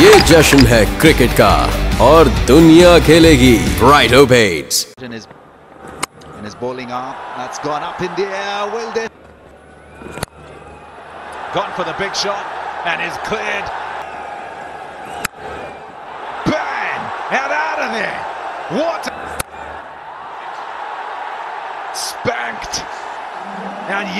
ये जश्न है क्रिकेट का और दुनिया खेलेगी राइट ओपेट्स in his his bowling arm. That's gone up in the air. Will they? Gone for the big shot and is cleared. Bang! And out of there. What? Spanked. And yeah